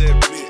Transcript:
that bitch.